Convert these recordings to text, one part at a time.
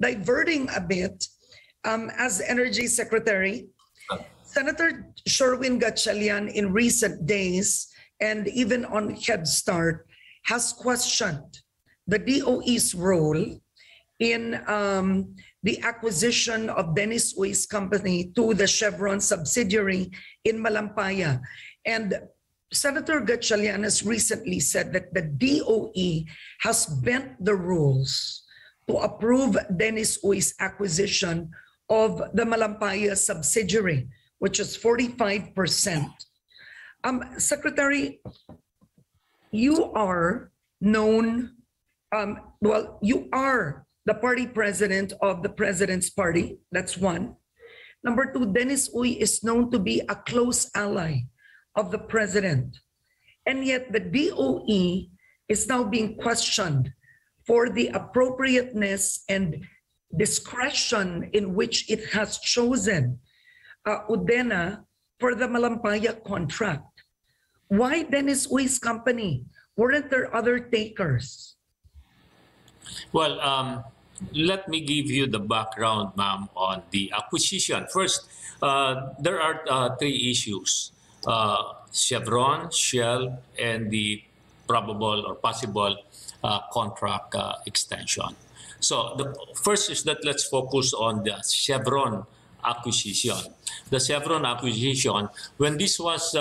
diverting a bit, um, as Energy Secretary, Senator Sherwin Gatchalian in recent days and even on Head Start has questioned the DOE's role in um, the acquisition of Dennis Uys company to the Chevron subsidiary in Malampaya. And Senator Gatchalian has recently said that the DOE has bent the rules to approve Dennis Uys acquisition of the Malampaya subsidiary, which is 45%. Um, Secretary, you are known, um, well, you are the party president of the president's party. That's one. Number two, Dennis Uy is known to be a close ally of the president. And yet the DOE is now being questioned for the appropriateness and discretion in which it has chosen uh, Udena for the Malampaya contract. Why Dennis Uy's company? Weren't there other takers? Well, um, let me give you the background, ma'am, on the acquisition. First, uh, there are uh, three issues. Uh, Chevron, Shell, and the probable or possible contract uh, extension. So the first is that let's focus on the Chevron acquisition. The Chevron acquisition, when this was uh,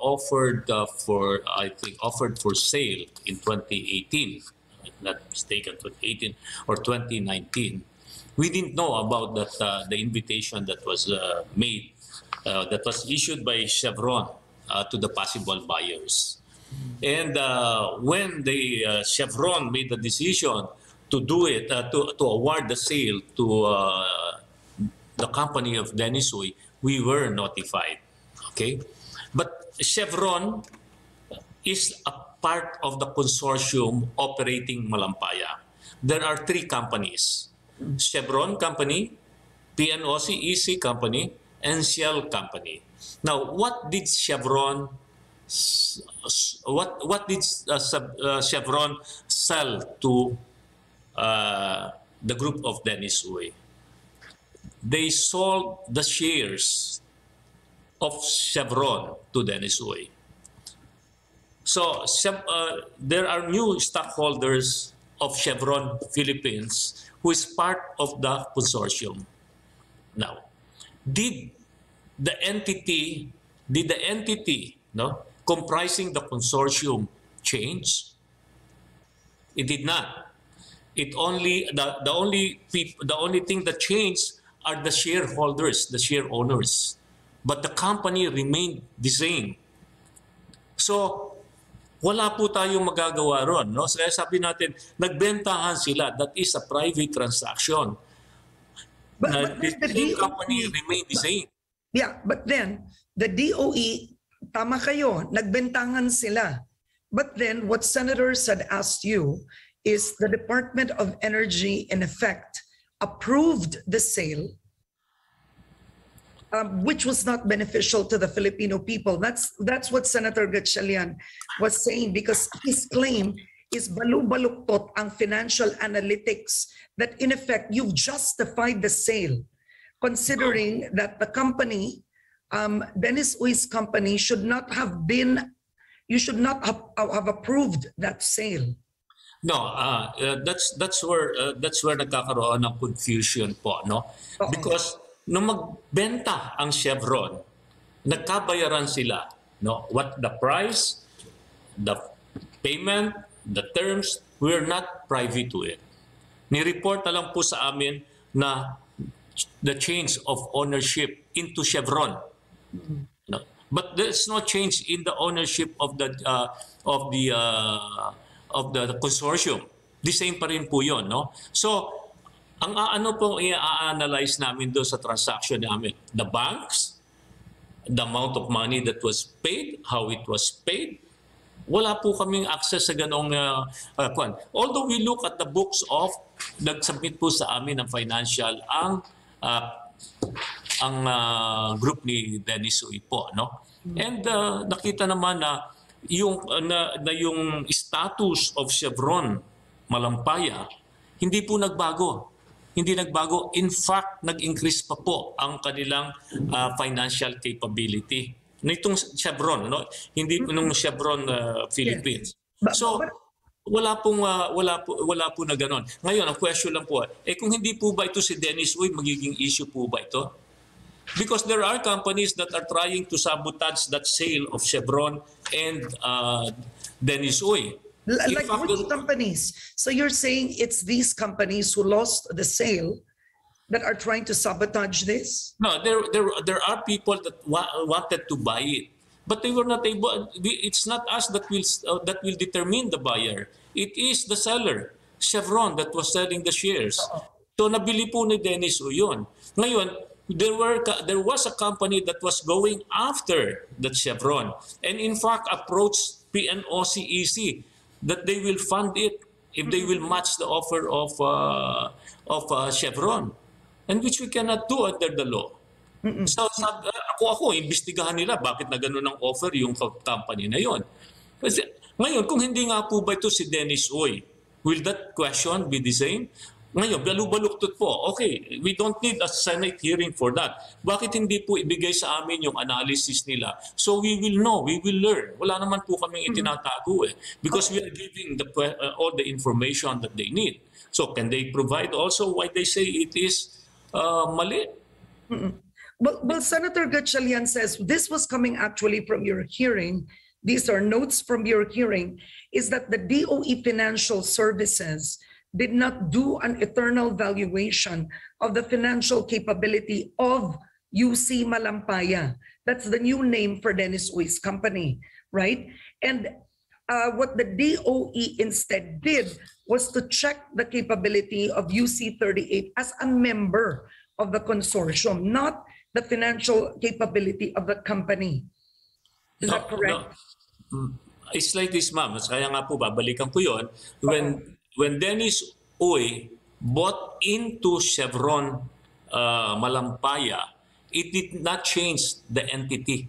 offered uh, for, I think, offered for sale in 2018, if not mistaken, 2018 or 2019, we didn't know about that uh, the invitation that was uh, made, uh, that was issued by Chevron uh, to the possible buyers. And uh, when the uh, Chevron made the decision to do it, uh, to, to award the sale to uh, the company of Dennis Uy, we were notified. Okay? But Chevron is a part of the consortium operating Malampaya. There are three companies. Chevron Company, PNOC EC Company, and Shell Company. Now, what did Chevron what what did uh, sub, uh, Chevron sell to uh, the group of Dennis Uy? They sold the shares of Chevron to Dennis Uy. So uh, there are new stockholders of Chevron Philippines who is part of the consortium. Now, did the entity did the entity no comprising the consortium change? It did not. It only the, the only peop, the only thing that changed are the shareholders, the share owners. But the company remained the same. So, wala po tayong magagawa ron. No? Kaya sabi natin, nagbentahan sila. That is a private transaction. But, but the the same DOE company remained the same. Yeah, but then the DOE, tama kayo, nagbentangan sila. But then what senators had asked you is the Department of Energy, in effect, approved the sale, um, which was not beneficial to the Filipino people. That's that's what Senator Gatchalian was saying because his claim is balu-baluktot ang financial analytics that in effect you've justified the sale considering that the company, um, Dennis Uy's company, should not have been, you should not have, have approved that sale. No, uh, uh, that's that's where uh, that's where nagkakaroon ng confusion po, no? Oo. Because nung magbenta ang Chevron, nagkabayaran sila, no? What the price, the payment, the terms, we're not privy to it. Ni-report na lang po sa amin na the change of ownership into Chevron. No. But there's no change in the ownership of the uh, of the uh, of the consortium. The same pa rin po 'yon, no? So, ang ano po i-analyze namin do sa transaction namin, the banks, the amount of money that was paid, how it was paid, wala po kaming access sa ganong uh, uh, kwan. Although we look at the books of, nag-submit po sa amin ng financial ang uh, ang uh, group ni Dennis Uy po, no? And uh, nakita naman na yung uh, na, na yung status of Chevron Malampaya hindi po nagbago. hindi nagbago. In fact, nag-increase pa po ang kanilang ah, financial capability. Nitong Chevron, no? Hindi po nung Chevron ah, Philippines. So, wala pong ah, wala po wala po na ganon. Ngayon ang question lang po, eh kung hindi po ba ito si Dennis Uy, magiging issue po ba ito? Because there are companies that are trying to sabotage that sale of Chevron and uh, Dennis Uy. L- Like fact, which companies? So you're saying it's these companies who lost the sale that are trying to sabotage this? No, there there there are people that wa- wanted to buy it, but they were not able. It's not us that will uh, that will determine the buyer. It is the seller, Chevron, that was selling the shares. So nabili po ni Dennis o yun. Ngayon, there were there was a company that was going after that Chevron, and in fact approached PNOCEC E that they will fund it if they will match the offer of uh, of uh, Chevron, and which we cannot do under the law. So, sab- ako ako, imbestigahan nila bakit na gano'n ang offer yung co- company na yon. Kasi, ngayon, kung hindi nga po ba ito si Dennis Uy, will that question be the same? Ngayon, balubaluktot po. Okay, we don't need a Senate hearing for that. Bakit hindi po ibigay sa amin yung analysis nila? So we will know, we will learn. Wala naman po kaming itinatago eh. Because we are giving the, uh, all the information that they need. So can they provide also why they say it is uh, mali? Well, well, Senator Gatchalian says this was coming actually from your hearing. These are notes from your hearing. Is that the DOE Financial Services did not do an eternal valuation of the financial capability of UC Malampaya. That's the new name for Dennis Uy's company, right? And uh, what the DOE instead did was to check the capability of UC 38 as a member of the consortium, not the financial capability of the company. Is that correct? Mm, It's like this, ma'am. Kaya nga po, babalikan ko yon. When, when Dennis Uy bought into Chevron uh, Malampaya, it did not change the entity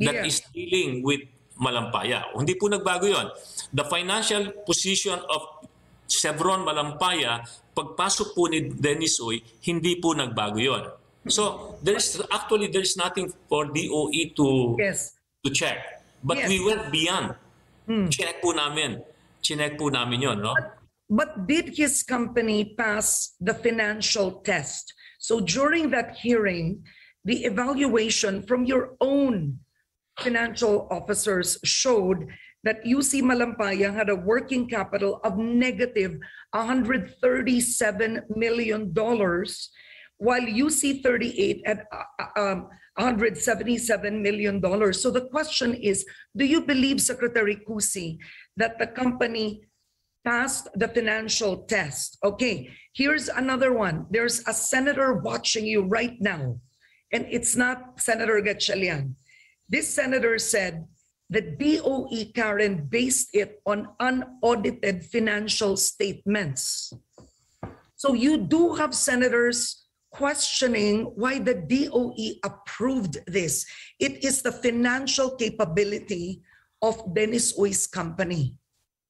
that Yeah. is dealing with Malampaya. Hindi po nagbago yon. The financial position of Chevron Malampaya, pagpasok po ni Dennis Uy, hindi po nagbago yon. So, there's actually there's nothing for DOE to Yes. to check. But Yes. we went beyond. Check po namin. Chinek po namin yon, no? But did his company pass the financial test? So during that hearing, the evaluation from your own financial officers showed that UC Malampaya had a working capital of negative $137 million, while UC 38 had uh, um, $177 million. So the question is, do you believe, Secretary Kusi, that the company passed the financial test? Okay, here's another one. There's a senator watching you right now, and it's not Senator Gatchalian. This senator said the DOE Karen based it on unaudited financial statements. So you do have senators questioning why the DOE approved this. It is the financial capability of Dennis Uy's company.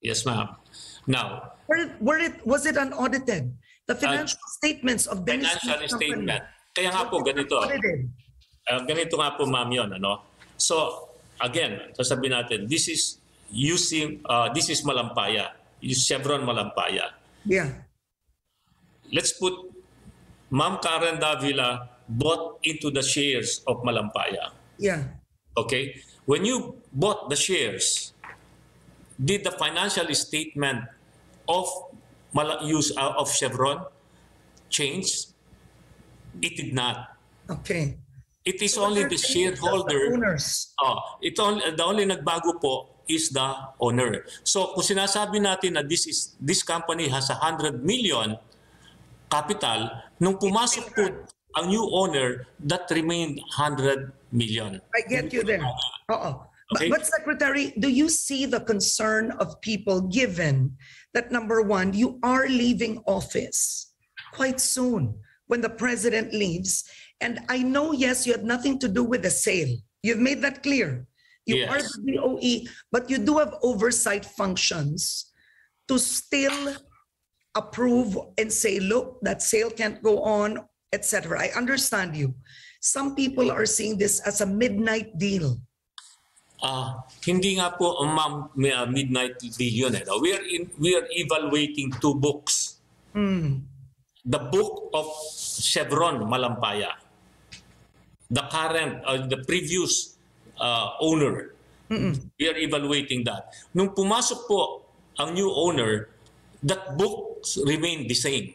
Yes, ma'am. Now, Were were it, was it unaudited? The financial statements of Dennis financial company. statement. Kaya nga po, ganito. Uh, ganito nga po, ma'am, yun, ano? So, again, sasabihin natin, this is using, uh, this is Malampaya. Use Chevron Malampaya. Yeah, Let's put Ma'am Karen Davila bought into the shares of Malampaya. yeah. Okay? When you bought the shares, did the financial statement of use uh, of Chevron change? It did not. Okay. It is only the The shareholder. Owners. Oh, it only the only nagbago po is the owner. So kung sinasabi natin na this is this company has a 100 million capital, nung pumasok po ang new owner, that remained 100 million. I get you there. Uh-oh. Okay. But, but Secretary, do you see the concern of people given that number one, you are leaving office quite soon when the president leaves? And I know, yes, you had nothing to do with the sale. You've made that clear. You are the DOE, but you do have oversight functions to still approve and say, look, that sale can't go on, etc. I understand you. Some people are seeing this as a midnight deal. Ah, hindi nga po um, ma'am uh, midnight yun eh. no? We are in we are evaluating two books. The book of Chevron Malampaya. The current uh, the previous uh, owner. We are evaluating that. Nung pumasok po ang new owner, that book remain the same.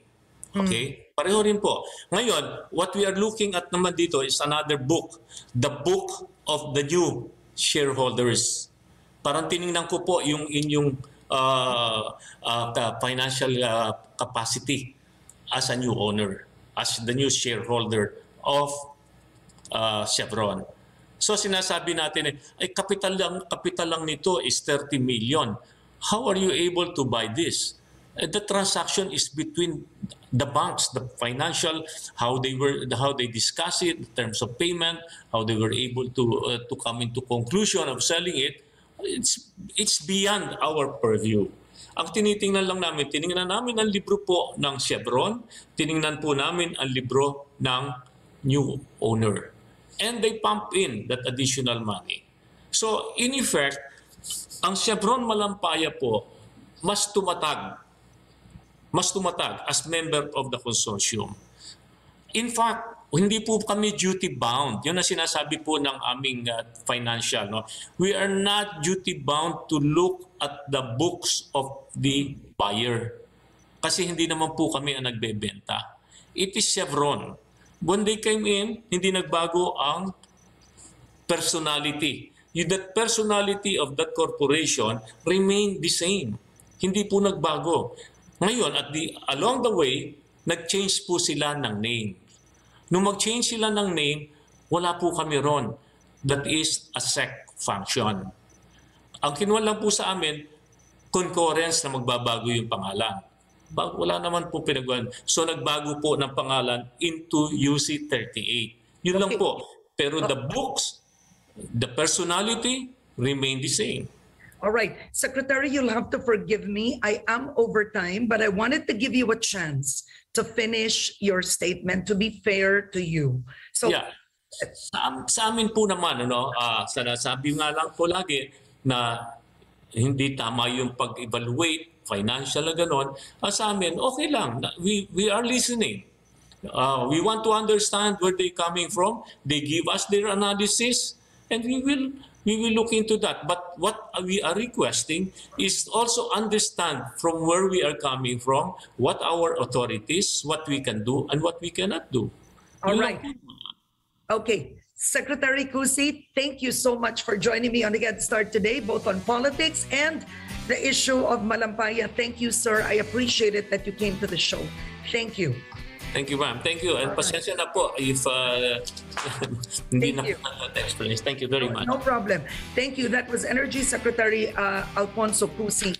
Okay? Pareho rin po. Ngayon, what we are looking at naman dito is another book. The book of the new shareholders. Parang tiningnan ko po yung inyong uh, uh, financial uh, capacity as a new owner, as the new shareholder of uh, Chevron. So sinasabi natin, eh, ay kapital lang, kapital lang nito is 30 million. How are you able to buy this? Eh, The transaction is between the banks, the financial, how they were, how they discuss it, in terms of payment, how they were able to uh, to come into conclusion of selling it. It's it's beyond our purview. Ang tinitingnan lang namin, tiningnan namin ang libro po ng Chevron, tiningnan po namin ang libro ng new owner. And they pump in that additional money. So in effect, ang Chevron Malampaya po mas tumatag mas tumatag as member of the consortium. In fact, hindi po kami duty bound. Yun ang sinasabi po ng aming uh, financial. No? We are not duty bound to look at the books of the buyer. Kasi hindi naman po kami ang nagbebenta. It is Chevron. When they came in, hindi nagbago ang personality. You, that personality of that corporation remained the same. Hindi po nagbago. Ngayon, at the, along the way, nag-change po sila ng name. Nung mag-change sila ng name, wala po kami ron. That is a SEC function. Ang kinuha lang po sa amin, concurrence na magbabago yung pangalan. Wala naman po pinagawa. So nagbago po ng pangalan into UC38. Yun lang Okay. po. Pero the books, the personality remain the same. All right, Secretary, you'll have to forgive me. I am over time, but I wanted to give you a chance to finish your statement to be fair to you. So, Yeah. Sa, sa amin po naman, ano, ah, sinasabi nga lang po lagi na hindi tama yung pag-evaluate, financial na gano'n. Ah, sa amin, okay lang. We, we are listening. Ah, we want to understand where they coming from. They give us their analysis and we will we will look into that. But what we are requesting is also understand from where we are coming from, what our authorities, what we can do, and what we cannot do. All Yun right. okay, Secretary Kusi, thank you so much for joining me on the Get Start today, both on politics and the issue of Malampaya. Thank you, sir. I appreciate it that you came to the show. Thank you. Thank you, ma'am. Thank you. And pasensya na po if uh, hindi Thank na you. explain. Thank you very much. No problem. Thank you. That was Energy Secretary uh, Alfonso Cusi.